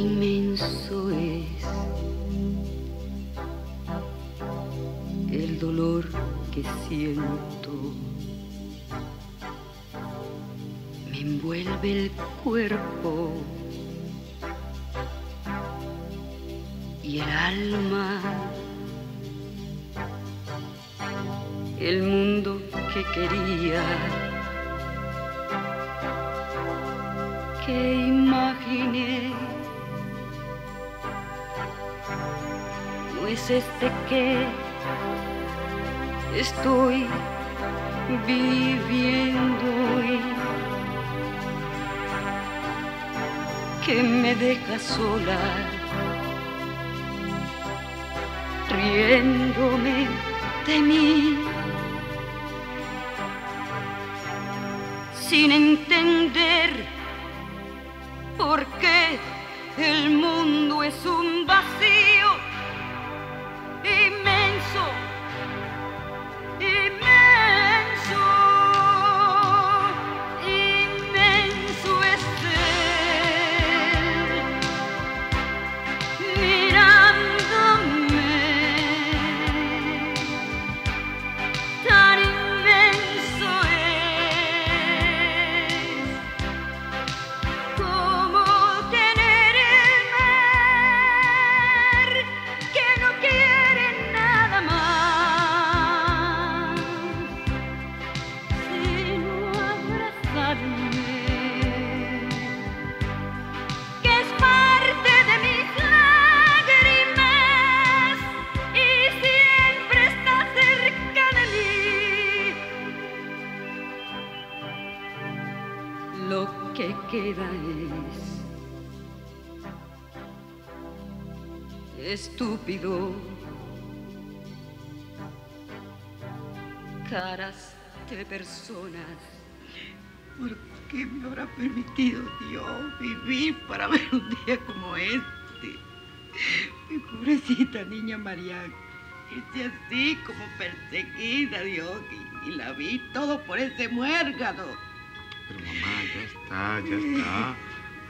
inmenso es el dolor que siento. Me envuelve el cuerpo y el alma. El mundo que quería, que imaginé. Es este que estoy viviendo hoy, que me deja sola, riéndome de mí, sin entender para ver un día como este? Mi pobrecita niña Mariana, irse así como perseguida, Dios, y, y la vi todo por ese muérgano. Pero mamá, ya está, ya está.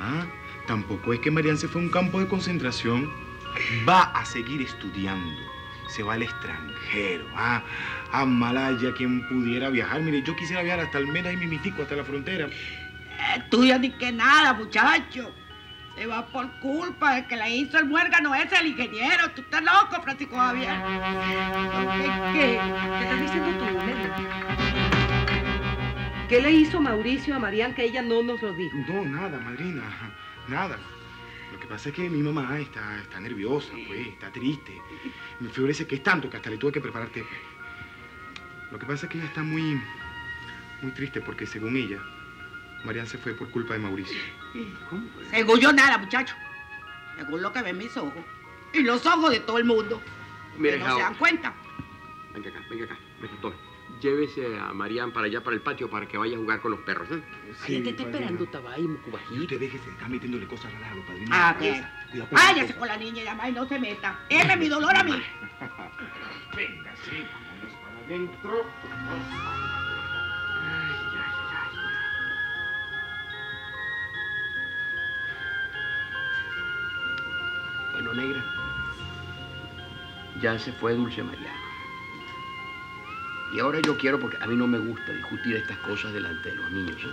¿Ah? Tampoco es que Marian se fue a un campo de concentración. Va a seguir estudiando. Se va al extranjero. ¿ah? A Malaya, quien pudiera viajar. Mire, yo quisiera viajar hasta Almena y Mimitico, hasta la frontera. Estudia ni que nada, muchacho. Se va por culpa de que le hizo el muérgano ese el ingeniero. Tú estás loco, Francisco Javier. ¿Qué? ¿Qué? ¿Qué estás diciendo tú, Lena? ¿Qué le hizo Mauricio a Marián que ella no nos lo dijo? No, nada, madrina. Nada. Lo que pasa es que mi mamá está, está nerviosa, pues, está triste. Me figurece que es tanto que hasta le tuve que preparar té. Lo que pasa es que ella está muy, muy triste porque según ella, Marian se fue por culpa de Mauricio. ¿Cómo? Según yo nada, muchacho. Según lo que ven mis ojos. Y los ojos de todo el mundo. Mire, que no se dan cuenta. Venga acá, venga acá, venga, tome. Llévese a Marian para allá, para el patio, para que vaya a jugar con los perros. ¿eh? Ella te está esperando, Tabay, Y usted déjese, está metiéndole cosas raras a los padrinos. Ah, ¿qué? Váyase con la niña ya más y no se meta. Ese es mi dolor a mí. Venga, sí, vámonos para adentro. Bueno, negra. Ya se fue Dulce María. Y ahora yo quiero, porque a mí no me gusta discutir estas cosas delante de los niños. ¿eh?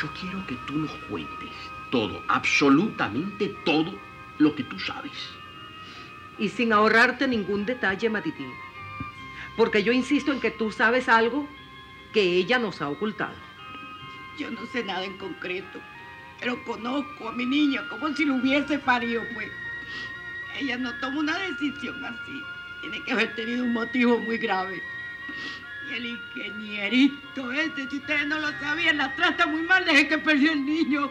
Yo quiero que tú nos cuentes todo, absolutamente todo lo que tú sabes. Y sin ahorrarte ningún detalle, Matití. Porque yo insisto en que tú sabes algo que ella nos ha ocultado. Yo no sé nada en concreto. Pero conozco a mi niña como si lo hubiese parido, pues. Ella no toma una decisión así. Tiene que haber tenido un motivo muy grave. Y el ingenierito ese, si ustedes no lo sabían, la trata muy mal desde que perdió el niño.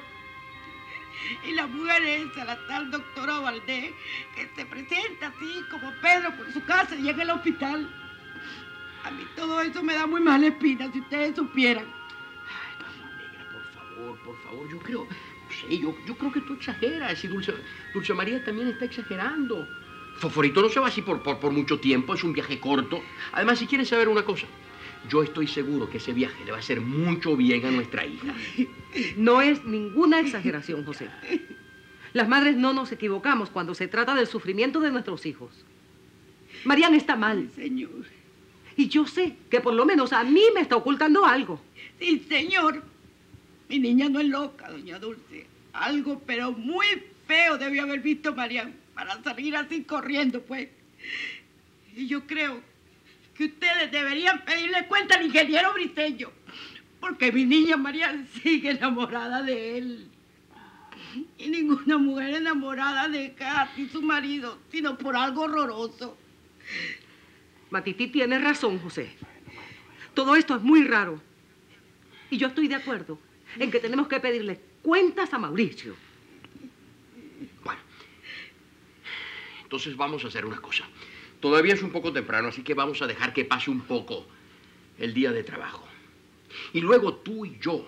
Y la mujer esa, la tal doctora Valdés, que se presenta así como Pedro por su casa y en el hospital. A mí todo eso me da muy mala espina, si ustedes supieran. Favor, por favor. Yo creo, no sé, yo, yo creo que tú exageras. Y Dulce, Dulce María también está exagerando. Foforito no se va así por, por, por mucho tiempo, es un viaje corto. Además, si quieres saber una cosa, yo estoy seguro que ese viaje le va a hacer mucho bien a nuestra hija. No es ninguna exageración, José. Las madres no nos equivocamos cuando se trata del sufrimiento de nuestros hijos. Mariana está mal. Sí, señor. Y yo sé que por lo menos a mí me está ocultando algo. Sí, señor. Mi niña no es loca, doña Dulce. Algo, pero muy feo debió haber visto Marian para salir así corriendo, pues. Y yo creo que ustedes deberían pedirle cuenta al ingeniero Briseño, porque mi niña Marian sigue enamorada de él. Y ninguna mujer enamorada de Katy, su marido, sino por algo horroroso. Matiti tiene razón, José. Todo esto es muy raro. Y yo estoy de acuerdo en que tenemos que pedirle cuentas a Mauricio. Bueno, entonces vamos a hacer una cosa. Todavía es un poco temprano, así que vamos a dejar que pase un poco el día de trabajo. Y luego tú y yo,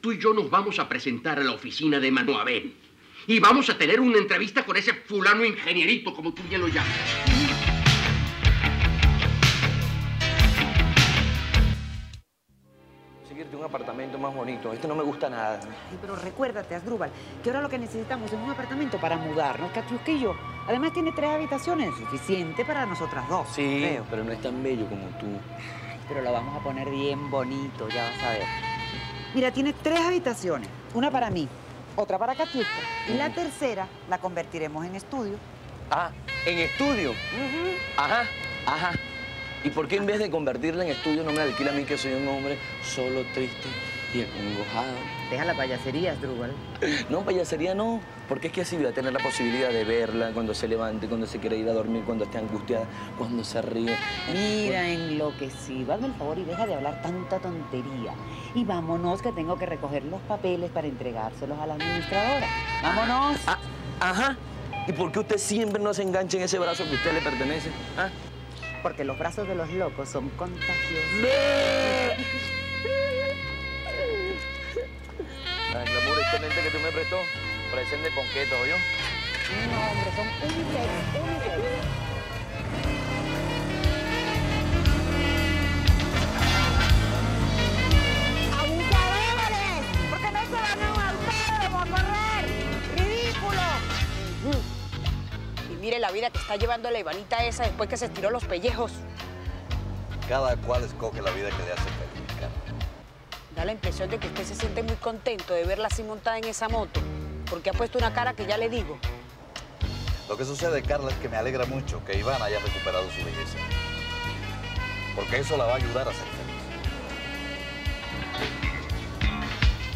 tú y yo nos vamos a presentar a la oficina de Manuabel. Y vamos a tener una entrevista con ese fulano ingenierito, como tú bien lo llamas. Apartamento más bonito. Este no me gusta nada. Ay, pero recuérdate, Asdrúbal, que ahora lo que necesitamos es un apartamento para mudarnos, y yo. Además tiene tres habitaciones, suficiente para nosotras dos. Sí, creo. pero no es tan bello como tú. Ay, pero lo vamos a poner bien bonito, ya vas a ver. Mira, tiene tres habitaciones. Una para mí, otra para Katiuska. Y la tercera la convertiremos en estudio. Ah, en estudio. Ajá, ajá. ¿Y por qué en vez de convertirla en estudio no me alquila a mí que soy un hombre solo, triste y acongojado? Deja la payasería, Asdrúbal. No, payasería no, porque es que así voy a tener la posibilidad de verla cuando se levante, cuando se quiera ir a dormir, cuando esté angustiada, cuando se ríe. Mira, enloquecido. Hazme el favor y deja de hablar tanta tontería. Y vámonos, que tengo que recoger los papeles para entregárselos a la administradora. ¡Vámonos! Ah, ajá. ¿Y por qué usted siempre no se engancha en ese brazo que a usted le pertenece? ¿Ah? Porque los brazos de los locos son contagiosos. La glamour excelente que tú me prestó parecen de ponqueto, ¿oyó? No, hombre, son unisex, unisex. Mire la vida que está llevando la Ivanita esa después que se estiró los pellejos. Cada cual escoge la vida que le hace feliz, Carmen. Da la impresión de que usted se siente muy contento de verla así montada en esa moto, porque ha puesto una cara que ya le digo. Lo que sucede, Carla, es que me alegra mucho que Iván haya recuperado su belleza. Porque eso la va a ayudar a ser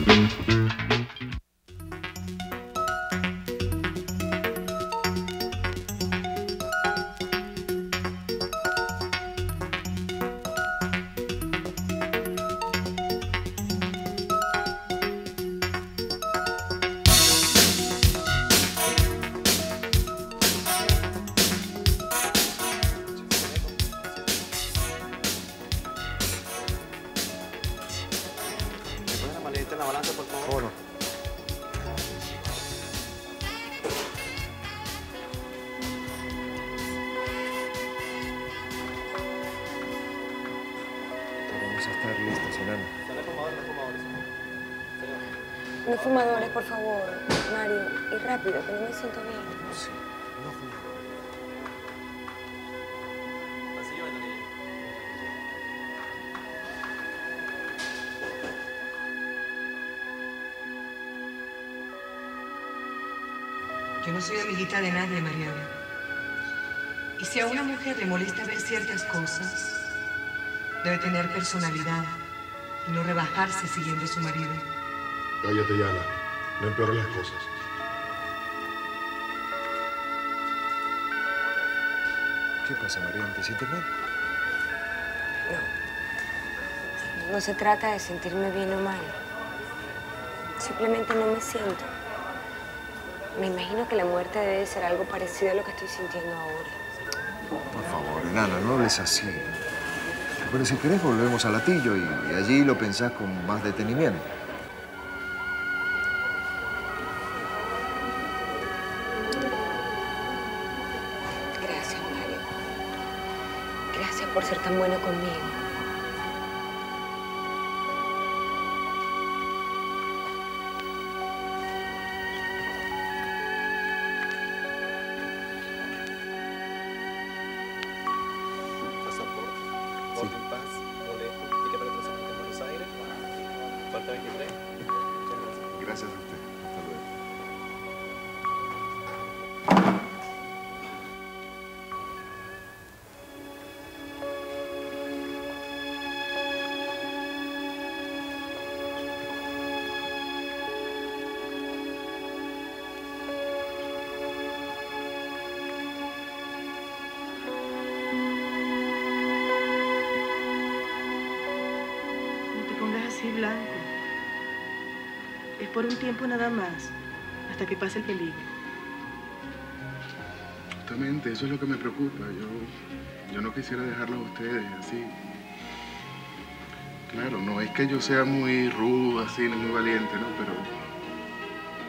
feliz. Fumadores, por favor, Mario. Y rápido, que no me siento bien. No fumamos. Yo no soy amiguita de nadie, Mariana. Y si a una mujer le molesta ver ciertas cosas, debe tener personalidad y no rebajarse siguiendo a su marido. Cállate, Yana. No empeores las cosas. ¿Qué pasa, Mariana? ¿Te sientes mal? No se trata de sentirme bien o mal. Simplemente no me siento. Me imagino que la muerte debe ser algo parecido a lo que estoy sintiendo ahora. Por favor, enana, no hables así. Pero si querés, volvemos al latillo y, y allí lo pensás con más detenimiento. Por ser tan bueno conmigo. Es por un tiempo nada más, hasta que pase el peligro. Justamente, eso es lo que me preocupa. Yo, yo no quisiera dejarlos a ustedes así. Claro, no es que yo sea muy rudo, así, ni muy valiente, ¿no? Pero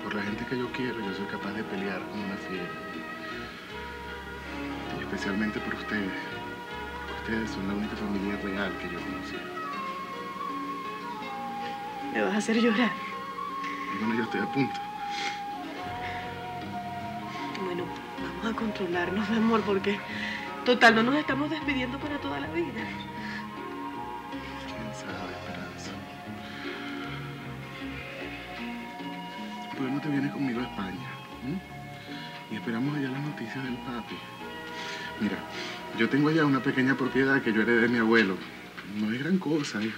por la gente que yo quiero, yo soy capaz de pelear como una fiera. Y especialmente por ustedes. Ustedes son la única familia real que yo conocí. Me vas a hacer llorar. Bueno, yo estoy a punto. Bueno, vamos a controlarnos, mi amor, porque total no nos estamos despidiendo para toda la vida. ¿Quién sabe, Esperanza? ¿Por qué no te vienes conmigo a España? Y esperamos allá las noticias del papi. Mira, yo tengo allá una pequeña propiedad que yo heredé de mi abuelo. No es gran cosa, es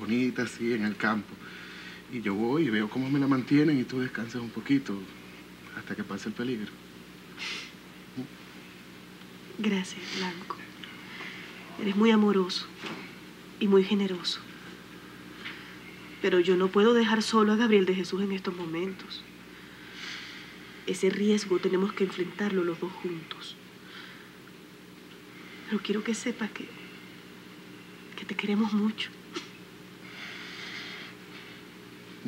bonita así en el campo. Y yo voy y veo cómo me la mantienen y tú descansas un poquito hasta que pase el peligro. Gracias, Blanco. Eres muy amoroso y muy generoso. Pero yo no puedo dejar solo a Gabriel de Jesús en estos momentos. Ese riesgo tenemos que enfrentarlo los dos juntos. Pero quiero que sepas que, que te queremos mucho.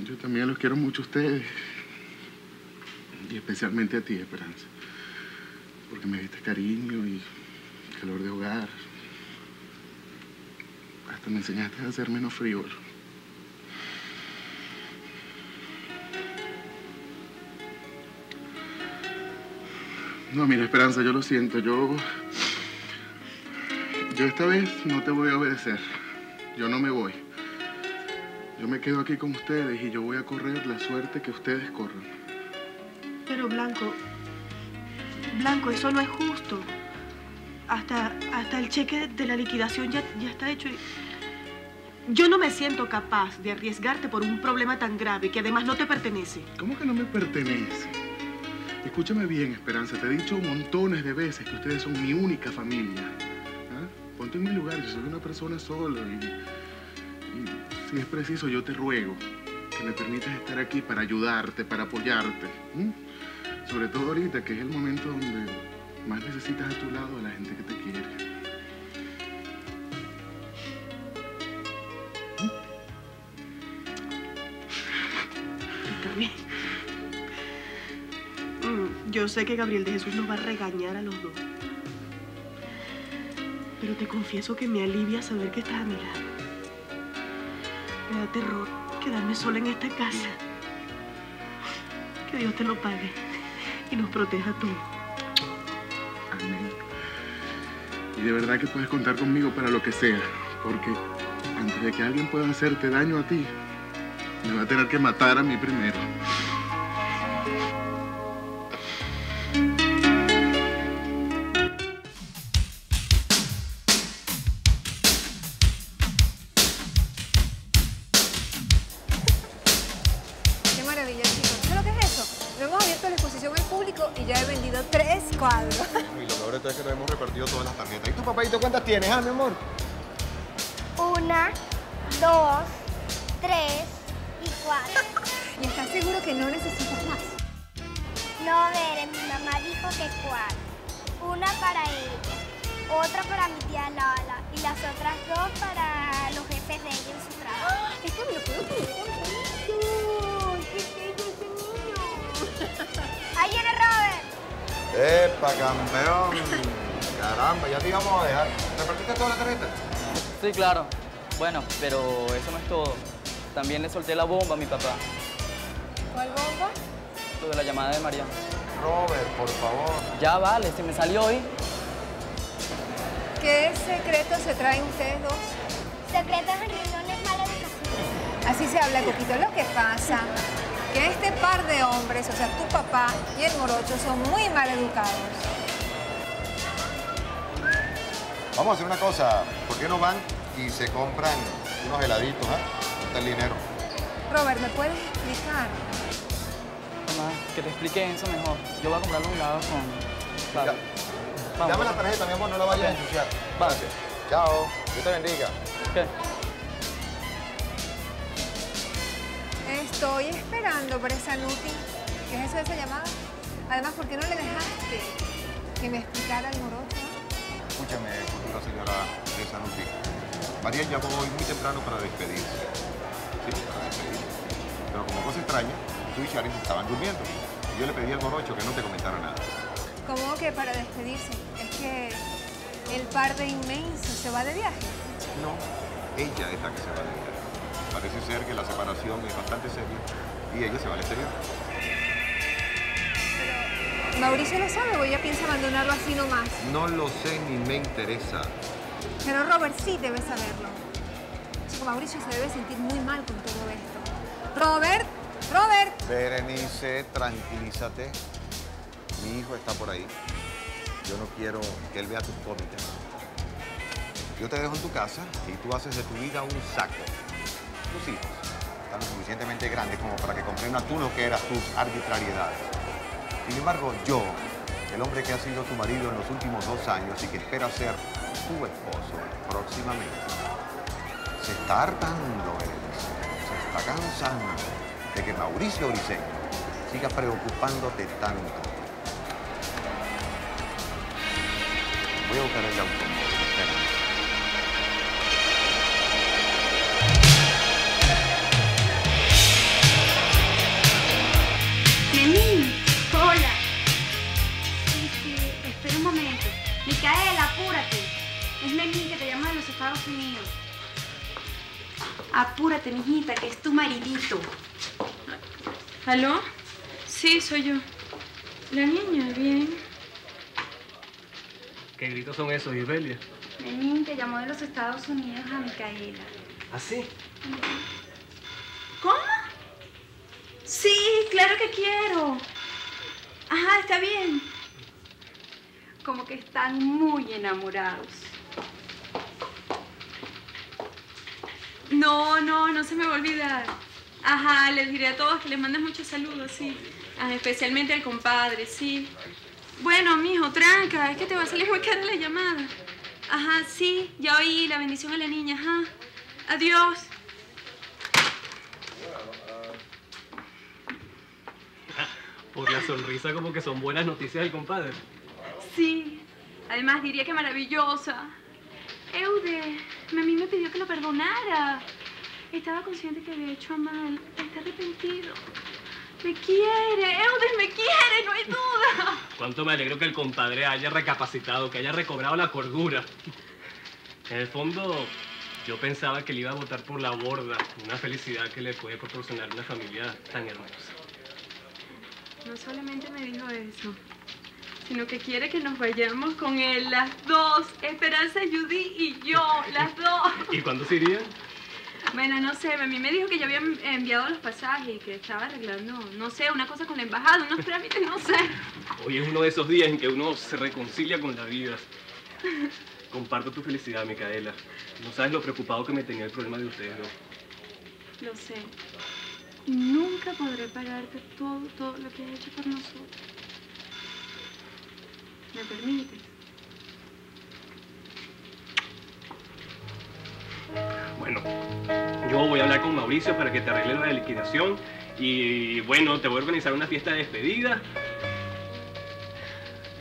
Yo también los quiero mucho a ustedes. Y especialmente a ti, Esperanza. Porque me diste cariño y calor de hogar. Hasta me enseñaste a ser menos frívolo. No, mira, Esperanza, yo lo siento. Yo. Yo esta vez no te voy a obedecer. Yo no me voy. Yo me quedo aquí con ustedes y yo voy a correr la suerte que ustedes corran. Pero Blanco, Blanco, eso no es justo. Hasta, hasta el cheque de la liquidación ya, ya está hecho. y Yo no me siento capaz de arriesgarte por un problema tan grave que además no te pertenece. ¿Cómo que no me pertenece? Escúchame bien, Esperanza. Te he dicho montones de veces que ustedes son mi única familia. ¿Ah? Ponte en mi lugar. Yo soy una persona sola y, y si es preciso, yo te ruego que me permitas estar aquí para ayudarte, para apoyarte. Sobre todo ahorita, que es el momento donde más necesitas a tu lado a la gente que te quiere. Está. Mm, Yo sé que Gabriel de Jesús nos va a regañar a los dos. Pero te confieso que me alivia saber que estás a mi lado. Me da terror quedarme sola en esta casa. Que Dios te lo pague y nos proteja a todos. Amén. Y de verdad que puedes contar conmigo para lo que sea, porque antes de que alguien pueda hacerte daño a ti, me va a tener que matar a mí primero. Caramba, ya te íbamos a dejar. ¿Repartiste toda la tarjeta? Sí, claro. Bueno, pero eso no es todo. También le solté la bomba a mi papá. ¿Cuál bomba? Lo de la llamada de Mariana. Robert, por favor. Ya vale, se me salió hoy. ¿Qué secreto se traen ustedes dos? Secretos en reuniones malas de cocina. Así se habla, Coquito. Lo que pasa que este par de hombres, o sea, tu papá y el morocho, son muy mal educados. Vamos a hacer una cosa. ¿Por qué no van y se compran unos heladitos, ah? Está el dinero. Robert, ¿me puedes explicar? Mamá, que te explique eso mejor. Yo voy a comprar los helados con... Vamos. Dame la tarjeta, mi amor, no la vayas a ensuciar. Gracias. Chao. Dios te bendiga. ¿Qué? Estoy esperando por esa Nuti. ¿Qué es eso de esa llamada? Además, ¿por qué no le dejaste que me explicara el morocho? Escúchame, futura señora Teresa Nuti. María llamó hoy muy temprano para despedirse. Sí, para despedirse. Pero como cosa extraña, tú y Charis estaban durmiendo. Y yo le pedí al morocho que no te comentara nada. ¿Cómo que para despedirse? Es que el par de inmenso se va de viaje. No, ella es la que se va de viaje. Parece ser que la separación es bastante seria y ella se va al exterior. Mauricio lo sabe o ella piensa abandonarlo así nomás. No lo sé ni me interesa. Pero Robert sí debe saberlo. Chico, Mauricio se debe sentir muy mal con todo esto. Robert, Robert. Berenice, tranquilízate. Mi hijo está por ahí. Yo no quiero que él vea tus cómites. Yo te dejo en tu casa y tú haces de tu vida un saco. Tus hijos están lo suficientemente grandes como para que comprendan tú lo que eras tus arbitrariedades. Sin embargo, yo, el hombre que ha sido tu marido en los últimos dos años y que espera ser tu esposo próximamente, se está hartando, Berenice. Se está cansando de que Mauricio Briceño siga preocupándote tanto. Voy a buscar el automóvil. Memín que te llama de los Estados Unidos. Apúrate, mijita, que es tu maridito. ¿Aló? Sí, soy yo. La niña, bien. ¿Qué gritos son esos, Isbelia? Memín te llamó de los Estados Unidos a Micaela. ¿Así? ¿Cómo? Sí, claro que quiero. Ajá, está bien. Como que están muy enamorados. No, no, no se me va a olvidar. Ajá, les diré a todos que les mandes muchos saludos, sí. Ah, especialmente al compadre, sí. Bueno, mijo, tranca, es que te va a salir muy cara la llamada. Ajá, sí, ya oí la bendición a la niña, ajá. Adiós. Por la sonrisa como que son buenas noticias del compadre. Sí, además diría que maravillosa. Eude, mami me pidió que lo perdonara. Estaba consciente que había hecho mal. Está arrepentido. Me quiere, Eudes me quiere, no hay duda. Cuánto me alegro que el compadre haya recapacitado, que haya recobrado la cordura. En el fondo, yo pensaba que le iba a votar por la borda. Una felicidad que le puede proporcionar una familia tan hermosa. No solamente me dijo eso, sino que quiere que nos vayamos con él, las dos. Esperanza, Judy y yo, las dos. ¿Y cuándo se irían? Bueno, no sé, a mí me dijo que ya habían enviado los pasajes y que estaba arreglando, no sé, una cosa con la embajada, unos trámites, no sé. Hoy es uno de esos días en que uno se reconcilia con la vida. Comparto tu felicidad, Micaela. No sabes lo preocupado que me tenía el problema de ustedes dos. Lo sé. Nunca podré pagarte todo, todo lo que has hecho por nosotros. ¿Me permites? Bueno, yo voy a hablar con Mauricio para que te arregle la liquidación y bueno, te voy a organizar una fiesta de despedida.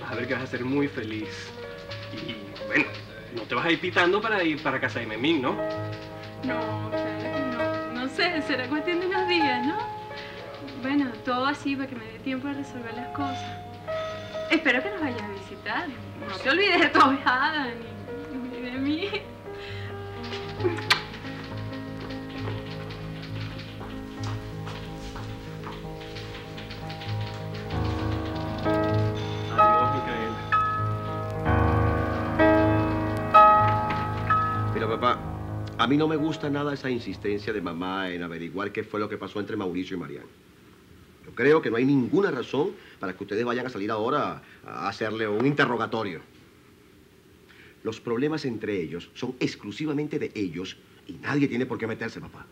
Vas a ver que vas a ser muy feliz. Y bueno, no te vas a ir pitando para ir para casa de Memín, ¿no? No, no. No sé, será cuestión de unos días, ¿no? Bueno, todo así para que me dé tiempo de resolver las cosas. Espero que nos vayas a visitar. No te olvides de tu ni de mí. Mira, papá, A mí no me gusta nada esa insistencia de mamá en averiguar qué fue lo que pasó entre Mauricio y Mariana. Yo creo que no hay ninguna razón para que ustedes vayan a salir ahora a hacerle un interrogatorio. Los problemas entre ellos son exclusivamente de ellos y nadie tiene por qué meterse, papá.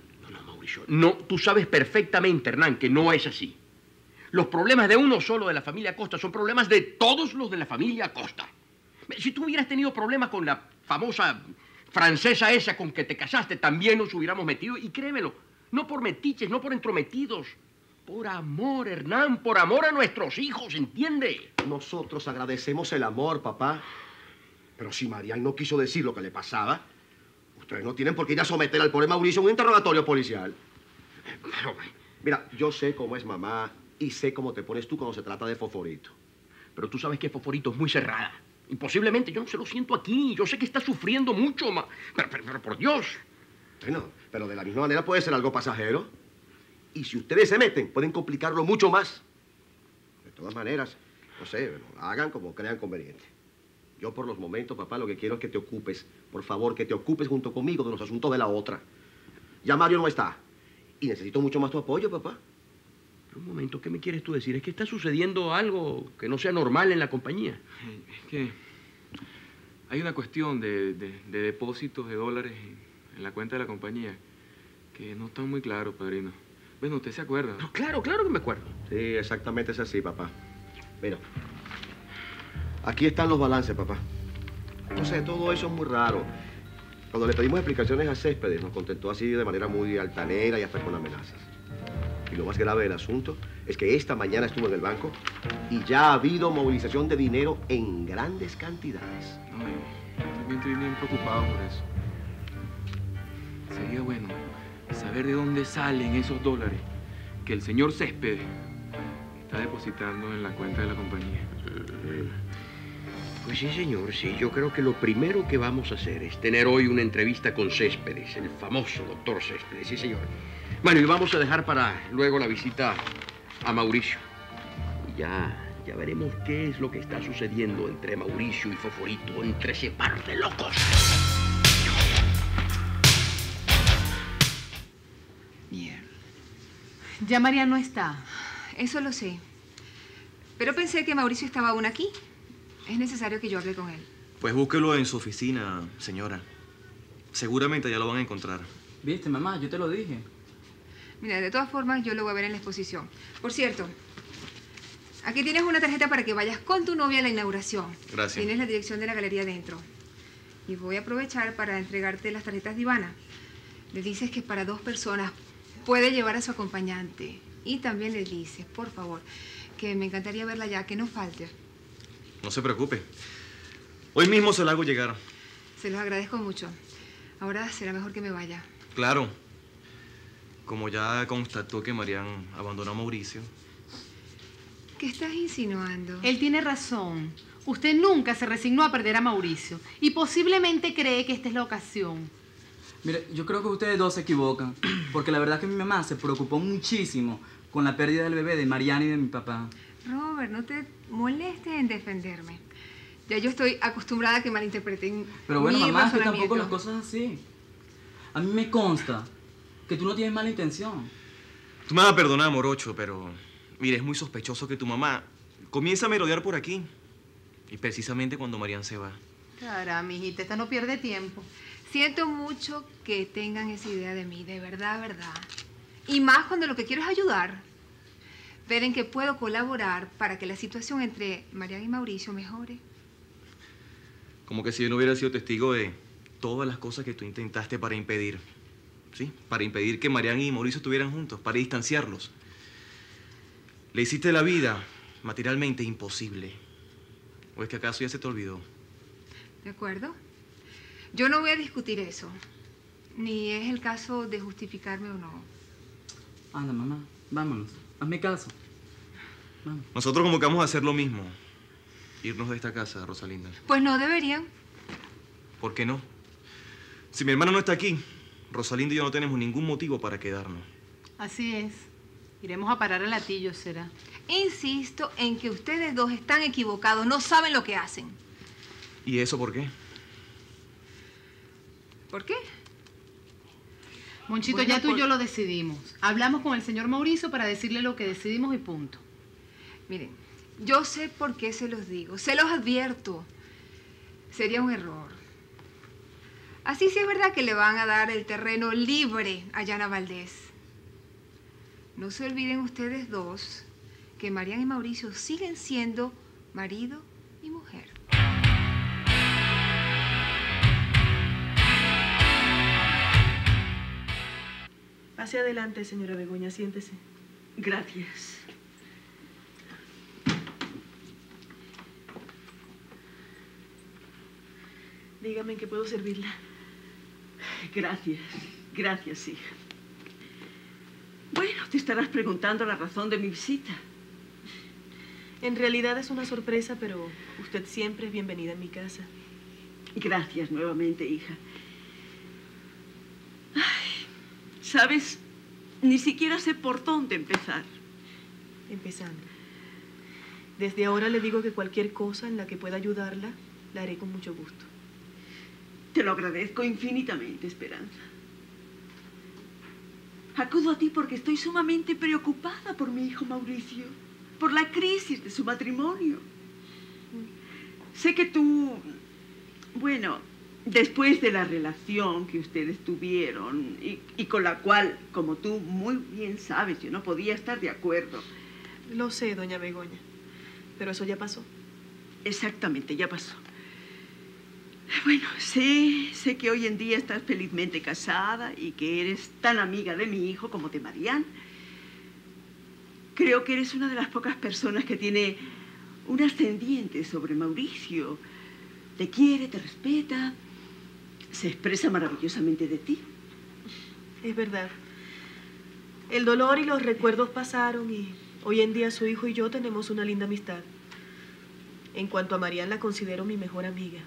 Mauricio, no, tú sabes perfectamente, Hernán, que no es así. Los problemas de uno solo de la familia Costa son problemas de todos los de la familia Costa. Si tú hubieras tenido problemas con la famosa francesa esa con que te casaste, también nos hubiéramos metido. Y créemelo, no por metiches, no por entrometidos. Por amor, Hernán, por amor a nuestros hijos, ¿entiende? Nosotros agradecemos el amor, papá. Pero si Marian no quiso decir lo que le pasaba, ustedes no tienen por qué ir a someter al pobre Mauricio a un interrogatorio policial. Mira, yo sé cómo es mamá y sé cómo te pones tú cuando se trata de Foforito. Pero tú sabes que Foforito es muy cerrada. Y posiblemente yo no se lo siento aquí. Yo sé que está sufriendo mucho, ma... pero, pero, pero por Dios. Bueno, pero de la misma manera puede ser algo pasajero. Y si ustedes se meten, pueden complicarlo mucho más. De todas maneras, no sé, hagan como crean conveniente. Yo por los momentos, papá, lo que quiero es que te ocupes, por favor, que te ocupes junto conmigo de los asuntos de la otra. Ya Mario no está. Y necesito mucho más tu apoyo, papá. Pero un momento, ¿qué me quieres tú decir? ¿Es que está sucediendo algo que no sea normal en la compañía? Es que hay una cuestión de, de- de depósitos de dólares en, la cuenta de la compañía que no están muy claros, padrino. Bueno, usted se acuerda. claro, claro que me acuerdo. Sí, exactamente es así, papá. Mira, aquí están los balances, papá. No sé, todo eso es muy raro. Cuando le pedimos explicaciones a Céspedes, nos contestó así de manera muy altanera y hasta con amenazas. Y lo más grave del asunto es que esta mañana estuvo en el banco y ya ha habido movilización de dinero en grandes cantidades. No, yo también estoy bien preocupado por eso. Sería bueno saber de dónde salen esos dólares que el señor Céspedes está depositando en la cuenta de la compañía. Pues sí, señor, sí. Yo creo que lo primero que vamos a hacer es tener hoy una entrevista con Céspedes, el famoso doctor Céspedes, sí, señor. Bueno, y vamos a dejar para luego la visita a Mauricio. Y ya, ya veremos qué es lo que está sucediendo entre Mauricio y Foforito, entre ese par de locos. Ya María no está. Eso lo sé. Pero pensé que Mauricio estaba aún aquí. Es necesario que yo hable con él. Pues búsquelo en su oficina, señora. Seguramente ya lo van a encontrar. Viste, mamá, yo te lo dije. Mira, de todas formas, yo lo voy a ver en la exposición. Por cierto, aquí tienes una tarjeta para que vayas con tu novia a la inauguración. Gracias. Tienes la dirección de la galería dentro. Y voy a aprovechar para entregarte las tarjetas de Ivana. Le dices que para dos personas puede llevar a su acompañante. Y también le dices, por favor, que me encantaría verla ya, que no falte. No se preocupe. Hoy mismo se la hago llegar. Se los agradezco mucho. Ahora será mejor que me vaya. Claro. Como ya constató que Marian abandonó a Mauricio. ¿Qué estás insinuando? Él tiene razón. Usted nunca se resignó a perder a Mauricio y posiblemente cree que esta es la ocasión. Mire, yo creo que ustedes dos se equivocan, porque la verdad es que mi mamá se preocupó muchísimo con la pérdida del bebé de Mariana y de mi papá. Robert, no te molestes en defenderme. Ya yo estoy acostumbrada a que malinterpreten Pero bueno, mi mamá, es que tampoco las cosas así. A mí me consta que tú no tienes mala intención. Tú me vas a perdonar, Morocho, pero... Mire, es muy sospechoso que tu mamá comience a merodear por aquí. Y precisamente cuando Marian se va. Cara, mijita, esta no pierde tiempo. Siento mucho que tengan esa idea de mí, de verdad, verdad. Y más cuando lo que quiero es ayudar. Ver en qué puedo colaborar para que la situación entre Mariana y Mauricio mejore. Como que si yo no hubiera sido testigo de todas las cosas que tú intentaste para impedir. ¿Sí? Para impedir que Marian y Mauricio estuvieran juntos, para distanciarlos. Le hiciste la vida materialmente imposible. ¿O es que acaso ya se te olvidó? ¿De acuerdo? Yo no voy a discutir eso. Ni es el caso de justificarme o no. Anda, mamá, vámonos. Hazme caso. Nosotros como que vamos a hacer lo mismo. Irnos de esta casa, Rosalinda. Pues no deberían. ¿Por qué no? Si mi hermana no está aquí, Rosalinda y yo no tenemos ningún motivo para quedarnos. Así es. Iremos a parar al latillo, será. Insisto en que ustedes dos están equivocados, no saben lo que hacen. ¿Y eso por qué? ¿Por qué? Monchito, Bueno, ya tú y yo lo decidimos. Hablamos con el señor Mauricio para decirle lo que decidimos y punto. Miren, yo sé por qué se los digo, se los advierto. Sería un error. Así sí es verdad que le van a dar el terreno libre a Yana Valdés. No se olviden ustedes dos que Marian y Mauricio siguen siendo marido Pase adelante, señora Begoña, siéntese. Gracias. Dígame en qué puedo servirla. Gracias, gracias, hija. Bueno, te estarás preguntando la razón de mi visita. En realidad es una sorpresa, pero usted siempre es bienvenida en mi casa. Gracias nuevamente, hija. Ay, ¿Sabes? Ni siquiera sé por dónde empezar. Empezando. Desde ahora le digo que cualquier cosa en la que pueda ayudarla, la haré con mucho gusto. Te lo agradezco infinitamente, Esperanza. Acudo a ti porque estoy sumamente preocupada por mi hijo Mauricio, por la crisis de su matrimonio. Sé que tú, bueno, después de la relación que ustedes tuvieron y, y con la cual, como tú muy bien sabes, yo no podía estar de acuerdo. Lo sé, doña Begoña, pero eso ya pasó. Exactamente, ya pasó. Bueno, sé, sé que hoy en día estás felizmente casada y que eres tan amiga de mi hijo como de Marianne. Creo que eres una de las pocas personas que tiene un ascendiente sobre Mauricio. Te quiere, te respeta, se expresa maravillosamente de ti. Es verdad. El dolor y los recuerdos pasaron y hoy en día su hijo y yo tenemos una linda amistad. En cuanto a Marian, la considero mi mejor amiga.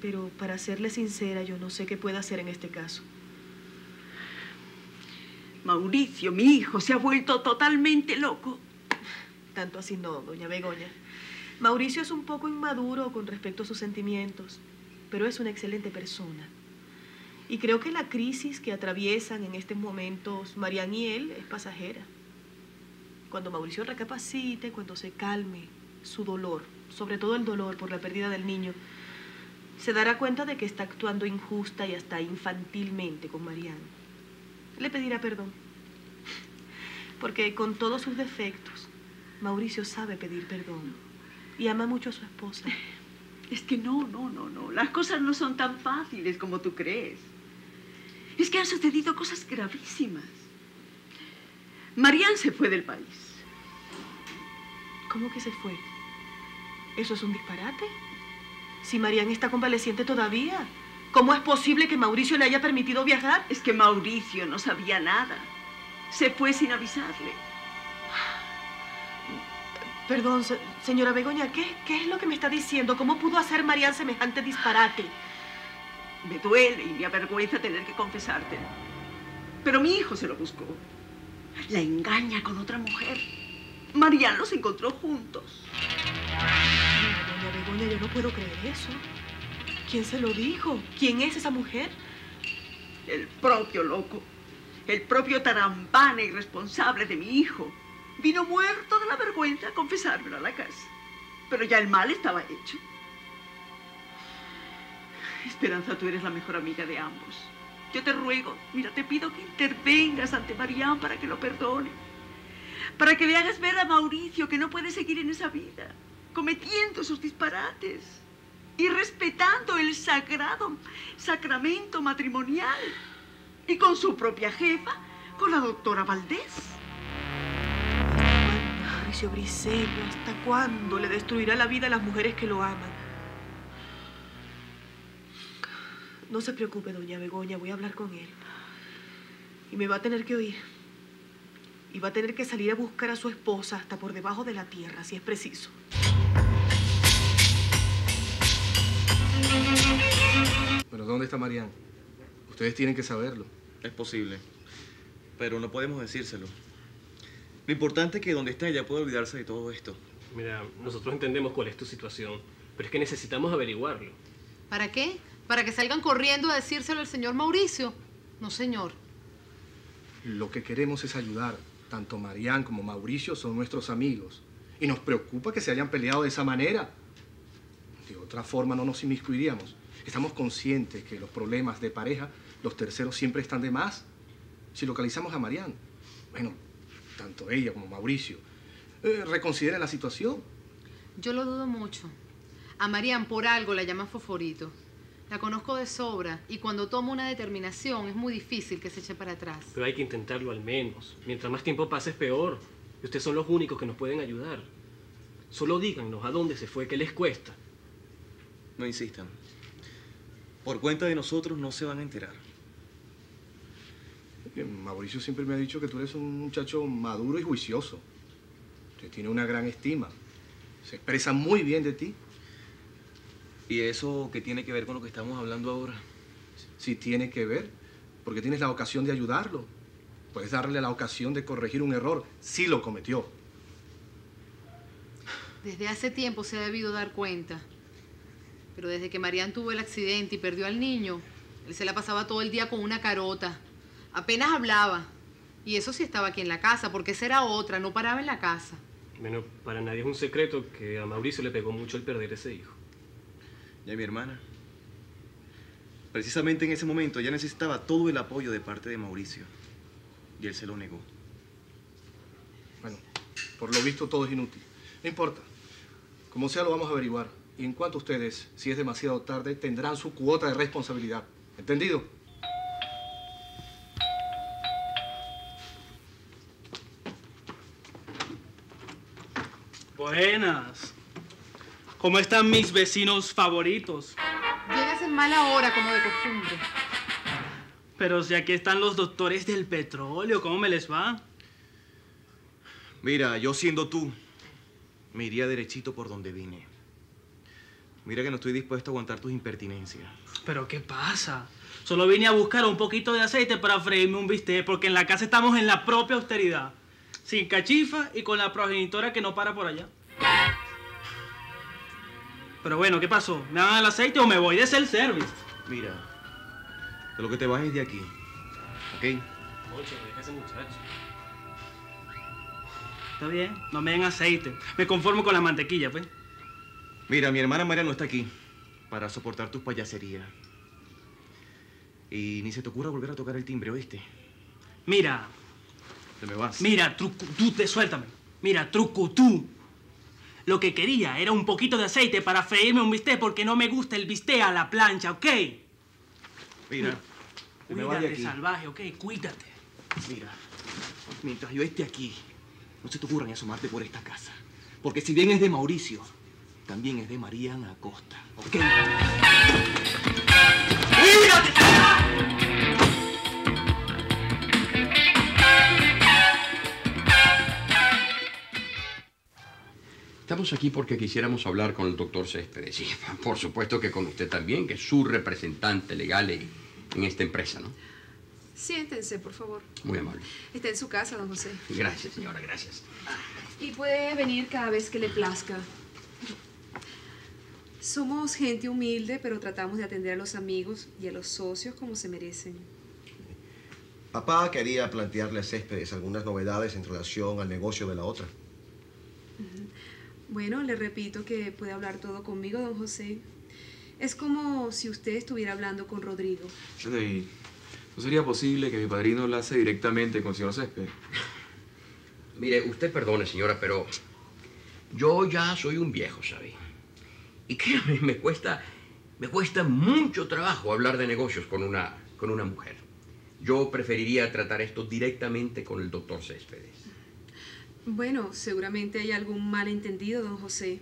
Pero para serle sincera, yo no sé qué pueda hacer en este caso. Mauricio, mi hijo, se ha vuelto totalmente loco. Tanto así no, doña Begoña. Mauricio es un poco inmaduro con respecto a sus sentimientos, pero es una excelente persona. Y creo que la crisis que atraviesan en estos momentos Marian y él es pasajera. Cuando Mauricio recapacite, cuando se calme su dolor, sobre todo el dolor por la pérdida del niño, se dará cuenta de que está actuando injusta y hasta infantilmente con Marian. Le pedirá perdón. Porque con todos sus defectos, Mauricio sabe pedir perdón y ama mucho a su esposa. Es que no, no, no, no. Las cosas no son tan fáciles como tú crees. Es que han sucedido cosas gravísimas. Marian se fue del país. ¿Cómo que se fue? ¿Eso es un disparate? Si Marian está convaleciente todavía, ¿cómo es posible que Mauricio le haya permitido viajar? Es que Mauricio no sabía nada. Se fue sin avisarle. Perdón, se- señora Begoña, ¿qué, ¿qué es lo que me está diciendo? ¿Cómo pudo hacer Marian semejante disparate? Me duele y me avergüenza tener que confesártelo. Pero mi hijo se lo buscó. La engaña con otra mujer. Marian los encontró juntos. Doña Begoña, yo no puedo creer eso. ¿Quién se lo dijo? ¿Quién es esa mujer? El propio loco. El propio tarambana irresponsable de mi hijo. Vino muerto de la vergüenza a confesármelo a la casa. Pero ya el mal estaba hecho. Esperanza, tú eres la mejor amiga de ambos. Yo te ruego, mira, te pido que intervengas ante Marián para que lo perdone. Para que le hagas ver a Mauricio que no puede seguir en esa vida, cometiendo esos disparates y respetando el sagrado sacramento matrimonial. Y con su propia jefa, con la doctora Valdés. Mauricio Briseño, ¿hasta cuándo le destruirá la vida a las mujeres que lo aman? No se preocupe, doña Begoña, voy a hablar con él. Y me va a tener que oír. Y va a tener que salir a buscar a su esposa hasta por debajo de la tierra, si es preciso. Pero ¿dónde está Marian? Ustedes tienen que saberlo. Es posible, pero no podemos decírselo. Lo importante es que donde está ella pueda olvidarse de todo esto. Mira, nosotros entendemos cuál es tu situación, pero es que necesitamos averiguarlo. ¿Para qué? Para que salgan corriendo a decírselo al señor Mauricio. No, señor. Lo que queremos es ayudar. Tanto Marián como Mauricio son nuestros amigos. Y nos preocupa que se hayan peleado de esa manera. De otra forma no nos inmiscuiríamos. Estamos conscientes que los problemas de pareja, los terceros siempre están de más. Si localizamos a Marián, bueno, tanto ella como Mauricio, eh, reconsideren la situación. Yo lo dudo mucho. A Marian por algo la llaman Foforito. La conozco de sobra y cuando toma una determinación es muy difícil que se eche para atrás. Pero hay que intentarlo al menos. Mientras más tiempo pase es peor. Y ustedes son los únicos que nos pueden ayudar. Solo díganos a dónde se fue, qué les cuesta. No insistan. Por cuenta de nosotros no se van a enterar. Mauricio siempre me ha dicho que tú eres un muchacho maduro y juicioso. Te tiene una gran estima. Se expresa muy bien de ti. ¿Y eso qué tiene que ver con lo que estamos hablando ahora? Sí tiene que ver, porque tienes la ocasión de ayudarlo. Puedes darle la ocasión de corregir un error si lo cometió. Desde hace tiempo se ha debido dar cuenta. Pero desde que Marian tuvo el accidente y perdió al niño, él se la pasaba todo el día con una carota. Apenas hablaba. Y eso sí estaba aquí en la casa, porque esa era otra, no paraba en la casa. Bueno, para nadie es un secreto que a Mauricio le pegó mucho el perder ese hijo. Y a mi hermana. Precisamente en ese momento ella necesitaba todo el apoyo de parte de Mauricio. Y él se lo negó. Bueno, por lo visto todo es inútil. No importa. Como sea, lo vamos a averiguar. Y en cuanto a ustedes, si es demasiado tarde, tendrán su cuota de responsabilidad. ¿Entendido? Buenas. ¿Cómo están mis vecinos favoritos? Llegas en mala hora, como de costumbre. Pero si aquí están los doctores del petróleo, ¿cómo me les va? Mira, yo siendo tú, me iría derechito por donde vine. Mira que no estoy dispuesto a aguantar tus impertinencias. ¿Pero qué pasa? Solo vine a buscar un poquito de aceite para freírme un bistec, porque en la casa estamos en la propia austeridad. Sin cachifa y con la progenitora que no para por allá. Pero bueno, ¿qué pasó? ¿Me dan el aceite o me voy de self-service? Mira, de lo que te bajes de aquí, ¿ok? Ocho, deja ese muchacho. Está bien, no me den aceite. Me conformo con la mantequilla, pues. Mira, mi hermana María no está aquí para soportar tus payaserías. Y ni se te ocurra volver a tocar el timbre, ¿oíste? Mira, Te me vas. mira, truco, tú te suéltame. Mira, truco, tú. Lo que quería era un poquito de aceite para freírme un bistec porque no me gusta el bistec a la plancha, ¿ok? Mira, Cuídate, salvaje, ¿ok? Cuídate. Mira, mientras yo esté aquí, no se te ocurra ni asomarte por esta casa. Porque si bien es de Mauricio, también es de Mariana Acosta, ¿ok? Estamos aquí porque quisiéramos hablar con el doctor Céspedes. Y por supuesto que con usted también, que es su representante legal en, esta empresa, ¿no? Siéntense, por favor. Muy amable. Está en su casa, don José. Gracias, señora, gracias. Y puede venir cada vez que le plazca. Somos gente humilde, pero tratamos de atender a los amigos y a los socios como se merecen. Papá quería plantearle a Céspedes algunas novedades en relación al negocio de la otra. Bueno, le repito que puede hablar todo conmigo, don José. Es como si usted estuviera hablando con Rodrigo. Y ¿No sería posible que mi padrino hablase directamente con el señor Césped? Mire, usted perdone, señora, pero yo ya soy un viejo, ¿sabe? Y créame, me cuesta, me cuesta mucho trabajo hablar de negocios con una, con una mujer. Yo preferiría tratar esto directamente con el doctor Céspedes. Bueno, seguramente hay algún malentendido, don José.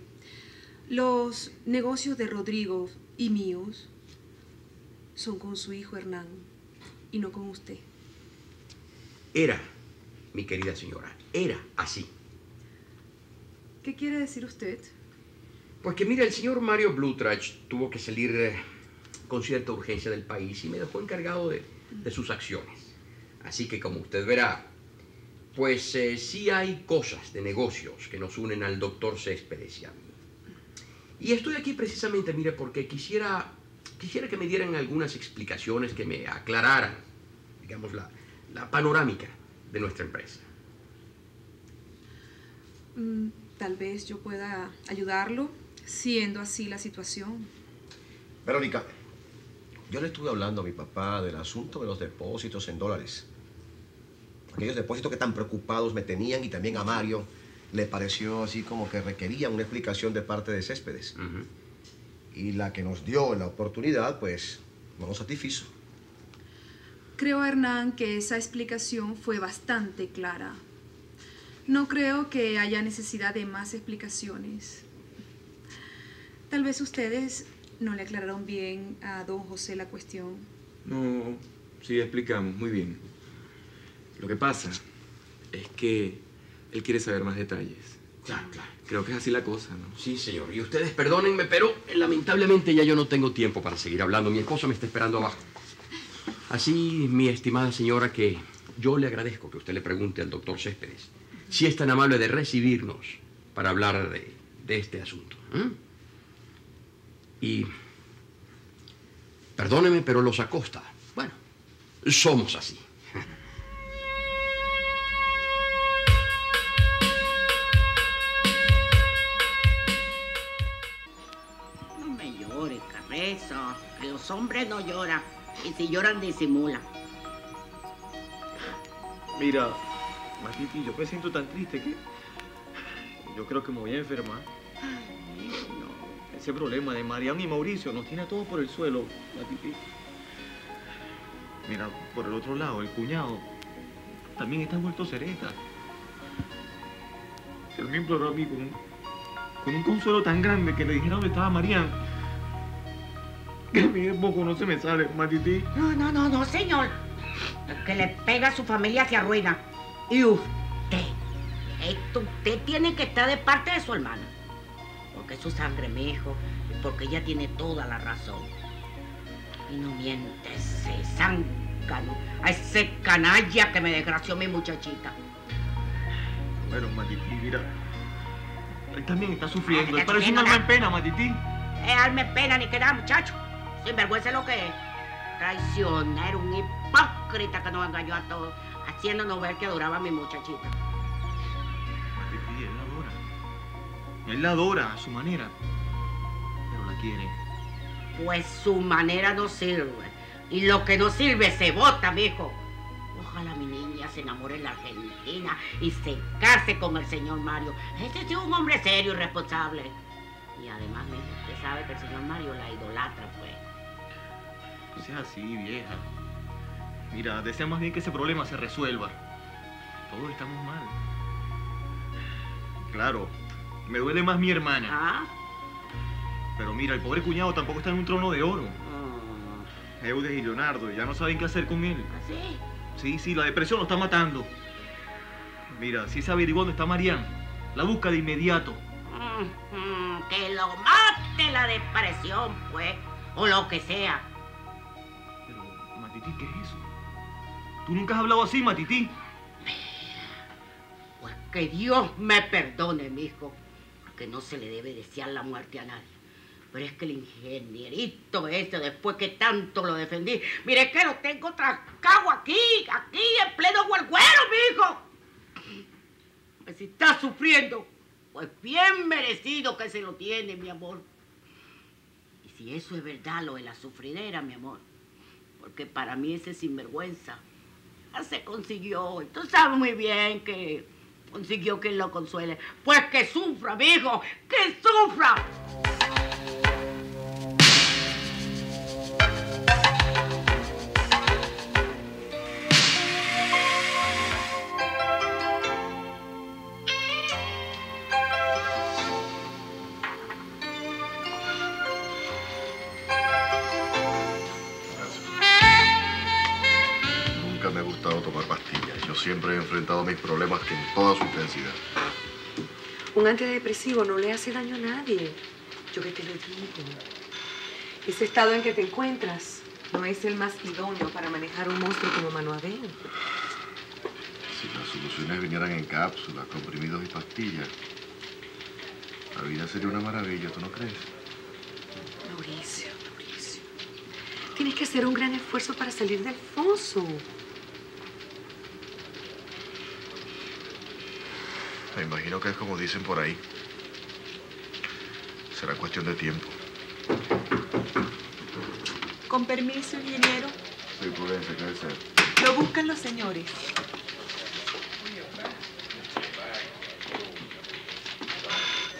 Los negocios de Rodrigo y míos son con su hijo Hernán y no con usted. Era, mi querida señora, era así. ¿Qué quiere decir usted? Pues que mire, el señor Mario Blutrach tuvo que salir eh, con cierta urgencia del país y me dejó encargado de, de sus acciones. Así que como usted verá, pues eh, sí hay cosas de negocios que nos unen al doctor Céspedes y a mí. Y estoy aquí precisamente, mire, porque quisiera, quisiera que me dieran algunas explicaciones que me aclararan digamos, la, la panorámica de nuestra empresa. Mm, tal vez yo pueda ayudarlo, siendo así la situación. Verónica, yo le estuve hablando a mi papá del asunto de los depósitos en dólares. Aquellos depósitos que tan preocupados me tenían y también a Mario le pareció así como que requería una explicación de parte de Céspedes. Y la que nos dio la oportunidad, pues, no nos satisfizo. Creo, Hernán, que esa explicación fue bastante clara. No creo que haya necesidad de más explicaciones. Tal vez ustedes no le aclararon bien a don José la cuestión. No, sí, explicamos, muy bien. Lo que pasa es que él quiere saber más detalles. Claro, claro. Creo que es así la cosa, ¿no? Sí, señor. Y ustedes perdónenme, pero lamentablemente ya yo no tengo tiempo para seguir hablando. Mi esposo me está esperando abajo. Así, mi estimada señora, que yo le agradezco que usted le pregunte al doctor Céspedes si es tan amable de recibirnos para hablar de, de este asunto. ¿eh? Y perdóneme, pero los acosta. Bueno, somos así. Los hombres no lloran. Y si lloran, disimulan. Mira, Matiti, yo me siento tan triste que yo creo que me voy a enfermar. Ese problema de Mariano y Mauricio nos tiene a todos por el suelo. Mira, por el otro lado, el cuñado también está vuelto cereta. Él me imploró a mí con un, con un consuelo tan grande que le dijera dónde estaba Marian. Que a mí de poco no se me sale, Matiti. No, no, no, no, señor. El que le pega a su familia se arruina. Y usted, esto, usted tiene que estar de parte de su hermana. Porque es su sangre, mi hijo. Y porque ella tiene toda la razón. Y no miente ese zángano, a ese canalla que me desgració mi muchachita. Bueno, Matiti, mira. Él también está sufriendo. Ah, Él parece un sufriendo, alma en ¿no? pena, Matiti. Es alma en pena ni que nada, muchacho. Sinvergüenza es lo que es. Traicionero, un hipócrita que nos engañó a todos, haciéndonos ver que adoraba a mi muchachita. Él la adora. Él la adora a su manera. Pero la quiere. Pues su manera no sirve. Y lo que no sirve se vota, mijo. Ojalá mi niña se enamore en la Argentina y se case con el señor Mario. Ese sí es un hombre serio y responsable. Y además, mijo, usted sabe que el señor Mario la idolatra, pues. No seas así, vieja. Mira, desea más bien que ese problema se resuelva. Todos estamos mal. Claro, me duele más mi hermana. ¿Ah? Pero mira, el pobre cuñado tampoco está en un trono de oro. Mm, Eudes y Leonardo, ya no saben qué hacer con él. ¿Así? Sí, sí, la depresión lo está matando. Mira, si se averiguó dónde está Marian, la busca de inmediato. Mm, mm, que lo mate la depresión, pues. O lo que sea. Matiti, ¿qué es eso? Tú nunca has hablado así, Matiti. Pues que Dios me perdone, mijo, porque no se le debe desear la muerte a nadie. Pero es que el ingenierito ese, después que tanto lo defendí, mire que lo tengo trascado aquí, aquí, en pleno huelguero, mijo. Pues si está sufriendo, pues bien merecido que se lo tiene, mi amor. Si eso es verdad, lo de la sufridera, mi amor, porque para mí ese sinvergüenza ya se consiguió. Y tú sabes muy bien que consiguió quien lo consuele. Pues que sufra, amigo, que sufra. Siempre he enfrentado mis problemas con toda su intensidad. Un antidepresivo no le hace daño a nadie. Yo que te lo digo. Ese estado en que te encuentras no es el más idóneo para manejar un monstruo como Manuabel. Si las soluciones vinieran en cápsulas, comprimidos y pastillas, la vida sería una maravilla, ¿tú no crees? Mauricio, Mauricio. Tienes que hacer un gran esfuerzo para salir del foso. Me imagino que es como dicen por ahí. Será cuestión de tiempo. Con permiso, ingeniero. Sí, Prudencia, ¿qué desea? Lo buscan los señores.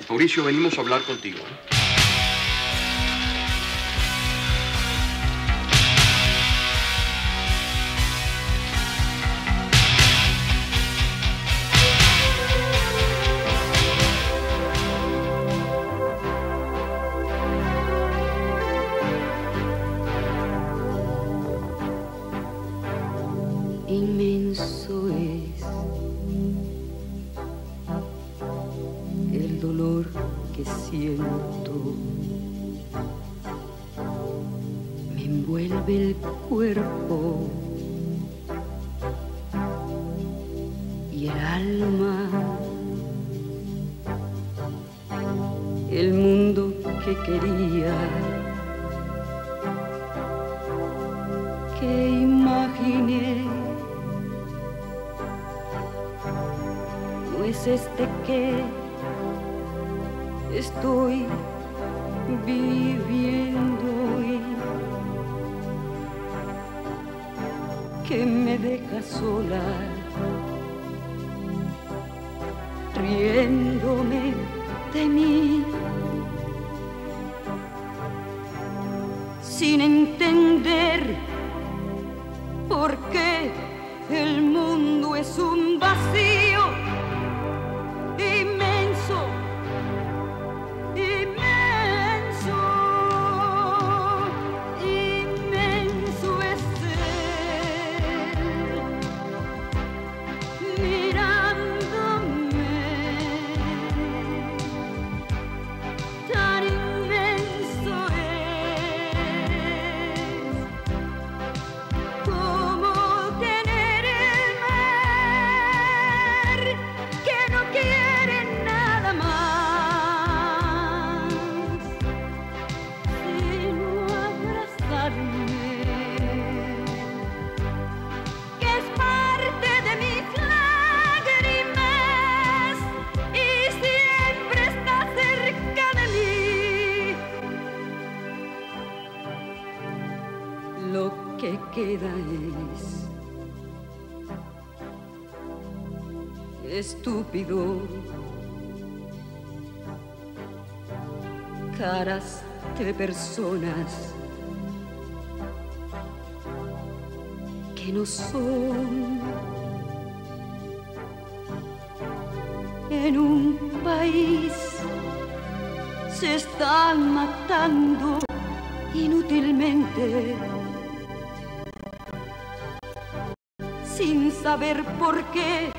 Mauricio, venimos a hablar contigo. El cuerpo Caras de personas que no son en un país. Se están matando inútilmente sin saber por qué